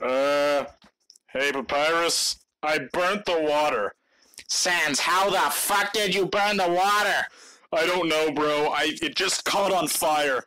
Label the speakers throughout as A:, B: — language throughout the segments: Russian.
A: Uh, hey, Papyrus, I burnt the water.
B: Sans, how the fuck did you burn the water?
A: I don't know, bro. I it just caught on fire.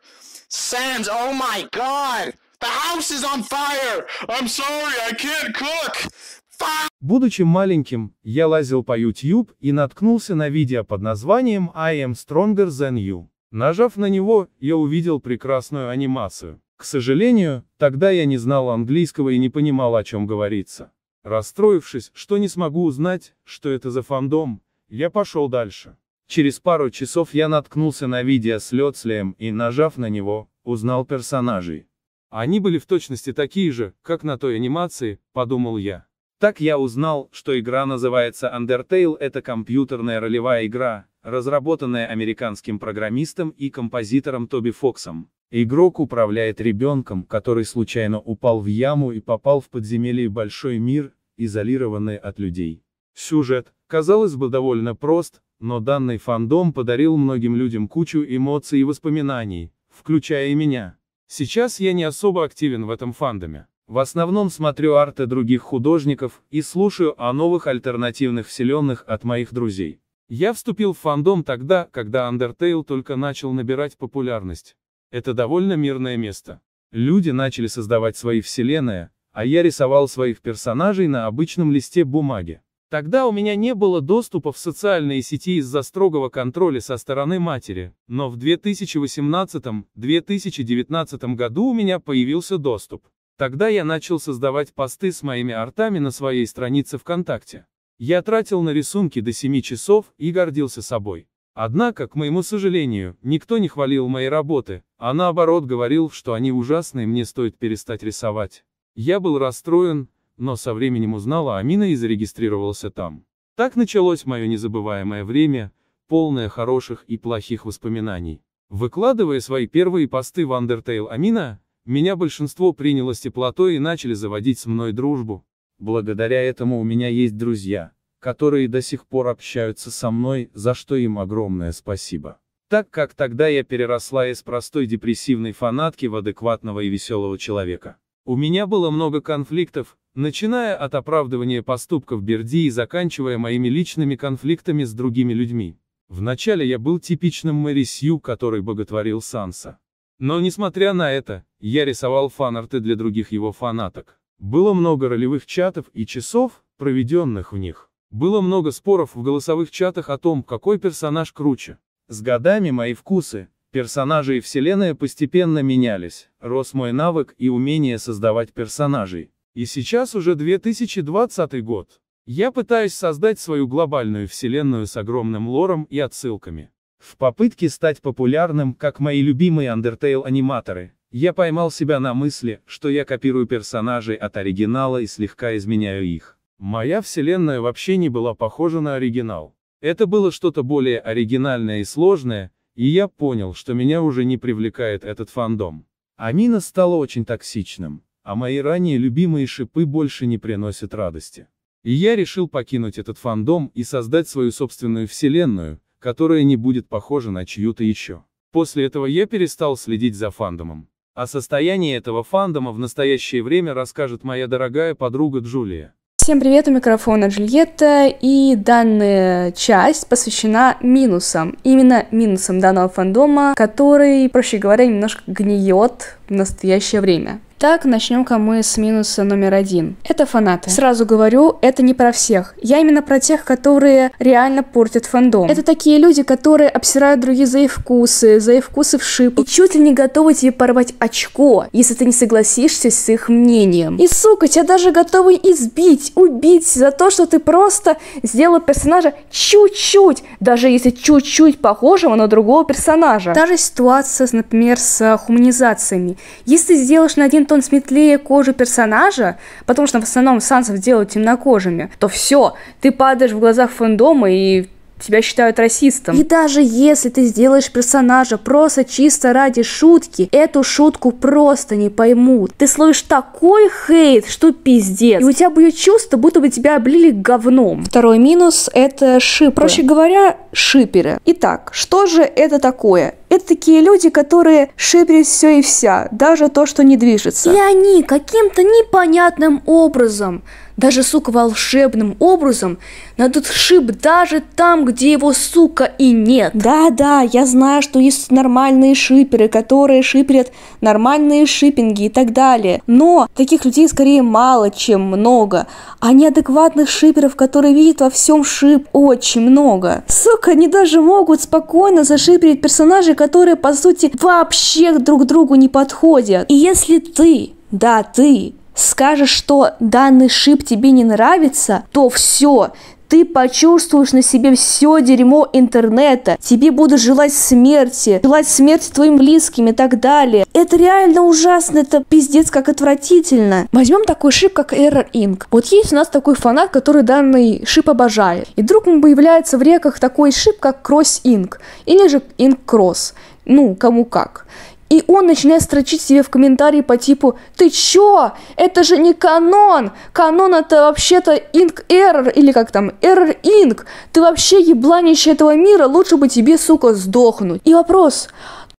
B: Sans, oh my god! The house is on fire!
A: I'm sorry, I can't cook.
B: Fuck!
C: Будучи маленьким, я лазил по YouTube и наткнулся на видео под названием I am stronger than you. Нажав на него, я увидел прекрасную анимацию. К сожалению, тогда я не знал английского и не понимал, о чем говорится. Расстроившись, что не смогу узнать, что это за фандом, я пошел дальше. Через пару часов я наткнулся на видео с Лёцлеем и, нажав на него, узнал персонажей. Они были в точности такие же, как на той анимации, подумал я. Так я узнал, что игра называется Undertale, это компьютерная ролевая игра, разработанная американским программистом и композитором Тоби Фоксом. Игрок управляет ребенком, который случайно упал в яму и попал в подземелье большой мир, изолированный от людей. Сюжет, казалось бы, довольно прост, но данный фандом подарил многим людям кучу эмоций и воспоминаний, включая и меня. Сейчас я не особо активен в этом фандоме. В основном смотрю арты других художников и слушаю о новых альтернативных вселенных от моих друзей. Я вступил в фандом тогда, когда Undertale только начал набирать популярность. Это довольно мирное место. Люди начали создавать свои вселенные, а я рисовал своих персонажей на обычном листе бумаги. Тогда у меня не было доступа в социальные сети из-за строгого контроля со стороны матери, но в 2018-2019 году у меня появился доступ. Тогда я начал создавать посты с моими артами на своей странице ВКонтакте. Я тратил на рисунки до 7 часов и гордился собой. Однако, к моему сожалению, никто не хвалил мои работы, а наоборот говорил, что они ужасные, мне стоит перестать рисовать. Я был расстроен, но со временем узнал о Амина и зарегистрировался там. Так началось мое незабываемое время, полное хороших и плохих воспоминаний. Выкладывая свои первые посты в Undertale Амина, меня большинство приняло с теплотой и начали заводить с мной дружбу. Благодаря этому у меня есть друзья, которые до сих пор общаются со мной, за что им огромное спасибо. Так как тогда я переросла из простой депрессивной фанатки в адекватного и веселого человека. У меня было много конфликтов, начиная от оправдывания поступков Берди и заканчивая моими личными конфликтами с другими людьми. Вначале я был типичным Мэри Сью, который боготворил Санса. Но несмотря на это, я рисовал фанарты для других его фанаток. Было много ролевых чатов и часов, проведенных в них. Было много споров в голосовых чатах о том, какой персонаж круче. С годами мои вкусы, персонажи и вселенная постепенно менялись, рос мой навык и умение создавать персонажей. И сейчас уже 2020 год. Я пытаюсь создать свою глобальную вселенную с огромным лором и отсылками. В попытке стать популярным, как мои любимые Undertale аниматоры, я поймал себя на мысли, что я копирую персонажей от оригинала и слегка изменяю их. Моя вселенная вообще не была похожа на оригинал. Это было что-то более оригинальное и сложное, и я понял, что меня уже не привлекает этот фандом. Амина стала очень токсичным, а мои ранее любимые шипы больше не приносят радости. И я решил покинуть этот фандом и создать свою собственную вселенную, которая не будет похожа на чью-то еще. После этого я перестал следить за фандомом. О состоянии этого фандома в настоящее время расскажет моя дорогая подруга Джулия.
D: Всем привет, у микрофона Джульетта, и данная часть посвящена минусам, именно минусам данного фандома, который, проще говоря, немножко гниет в настоящее время. Так, начнем-ка мы с минуса номер один. Это фанаты. Сразу говорю, это не про всех. Я именно про тех, которые реально портят фандом. Это такие люди, которые обсирают другие за их вкусы, за их вкусы в шип. И чуть ли не готовы тебе порвать очко, если ты не согласишься с их мнением. И, сука, тебя даже готовы избить, убить за то, что ты просто сделал персонажа чуть-чуть, даже если чуть-чуть похожего на другого персонажа. Та же ситуация, например, с хуманизациями. Если ты сделаешь на один тон светлее кожи персонажа, потому что в основном сансов делают темнокожими, то все, ты падаешь в глазах фандома и тебя считают расистом. И даже если ты сделаешь персонажа просто чисто ради шутки, эту шутку просто не поймут. Ты слышишь такой хейт, что пиздец. И у тебя будет чувство, будто бы тебя облили говном. Второй минус — это шипы. Проще говоря, шиперы. Итак, что же это такое?
E: Это такие люди, которые шиперят все и вся, даже то, что не движется. И они каким-то непонятным образом даже, сука, волшебным образом найдут шип даже там, где его, сука, и нет. Да-да, я знаю, что есть нормальные шиперы, которые шиперят нормальные шипинги и так далее. Но таких людей скорее мало, чем много. А неадекватных шиперов, которые видят во всем шип, очень много. Сука, они даже могут спокойно зашиперить персонажей, которые, по сути, вообще друг другу не подходят. И если ты, да, ты, скажешь, что данный шип тебе не нравится, то все, ты почувствуешь на себе все дерьмо интернета, тебе будут желать смерти, желать смерти твоим близким и так далее. Это реально ужасно, это пиздец как отвратительно. Возьмем такой шип, как Error Inc. Вот есть у нас такой фанат, который данный шип обожает. И вдруг появляется в реках такой шип, как Cross Inc. Или же Inc Cross. Ну, кому как. И он начинает строчить себе в комментарии по типу «Ты чё? Это же не канон! Канон это вообще-то инк error, или как там, error инк! Ты вообще ебланище этого мира, лучше бы тебе, сука, сдохнуть!» И вопрос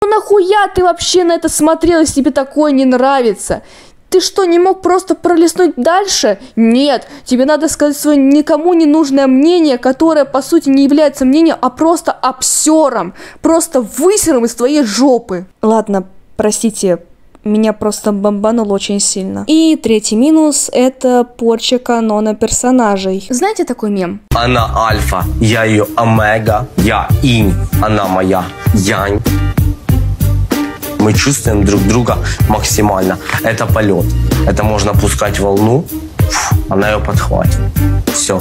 E: «Ну нахуя ты вообще на это смотрел, если тебе такое не нравится?» Ты что, не мог просто пролистнуть дальше? Нет, тебе надо сказать свое никому не нужное мнение, которое по сути не является мнением, а просто обсером, просто высером из твоей жопы. Ладно, простите, меня просто бомбануло очень сильно. И третий минус – это порча канона персонажей. Знаете такой мем?
F: Она альфа, я ее омега, я инь, она моя янь. Мы чувствуем друг друга максимально. Это полет. Это можно пускать волну, она ее подхватит. Все.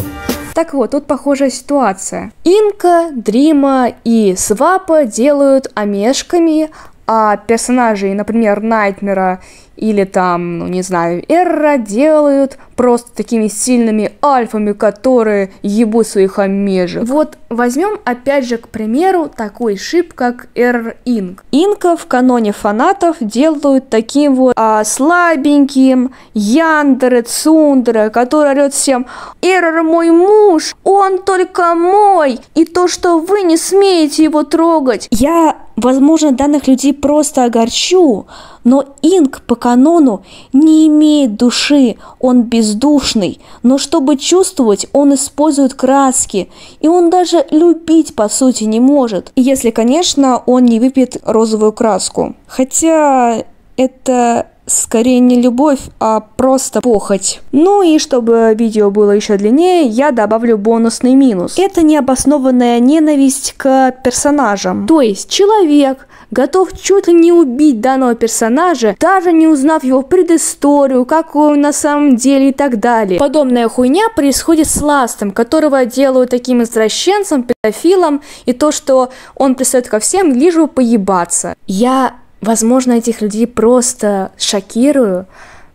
E: Так вот, тут похожая ситуация. Инка, Дрима и Свапа делают омешками, а персонажей, например, Найтмера или там, ну не знаю, Эрра делают просто такими сильными альфами, которые ебут своих омежек. Вот возьмем опять же, к примеру, такой шип, как Эрр Инк. Инка в каноне фанатов делают таким вот а, слабеньким Яндере Цундере, который орет всем «Эрр мой муж, он только мой, и то, что вы не смеете его трогать». Я Возможно, данных людей просто огорчу, но Инк по канону не имеет души, он бездушный, но чтобы чувствовать, он использует краски, и он даже любить по сути не может, если, конечно, он не выпьет розовую краску. Хотя это скорее не любовь, а просто похоть. Ну и чтобы видео было еще длиннее, я добавлю бонусный минус. Это необоснованная ненависть к персонажам. То есть человек готов чуть ли не убить данного персонажа, даже не узнав его предысторию, как он на самом деле и так далее. Подобная хуйня происходит с Ластом, которого делают таким извращенцем, педофилом, и то, что он пристает ко всем, лишь бы поебаться. Я Возможно, этих людей просто шокирую,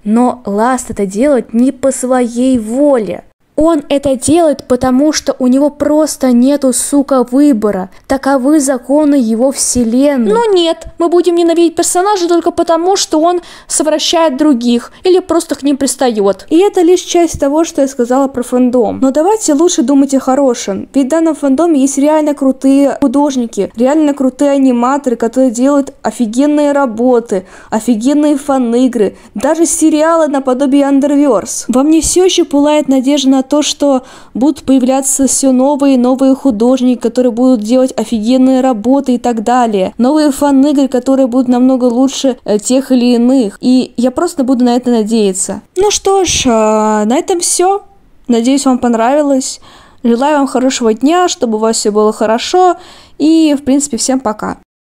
E: но Ласт это делает не по своей воле. Он это делает, потому что у него просто нету, сука, выбора. Таковы законы его вселенной. Но нет, мы будем ненавидеть персонажа только потому, что он совращает других или просто к ним пристает. И это лишь часть того, что я сказала про фэндом. Но давайте лучше думать о хорошем. Ведь в данном фэндоме есть реально крутые художники, реально крутые аниматоры, которые делают офигенные работы, офигенные фан-игры, даже сериалы наподобие Underverse. Во мне все еще пылает надежда на то, что будут появляться все новые и новые художники, которые будут делать офигенные работы и так далее. Новые фан-игры, которые будут намного лучше э, тех или иных. И я просто буду на это надеяться. Ну что ж, а, на этом все. Надеюсь, вам понравилось. Желаю вам хорошего дня, чтобы у вас все было хорошо. И, в принципе, всем пока.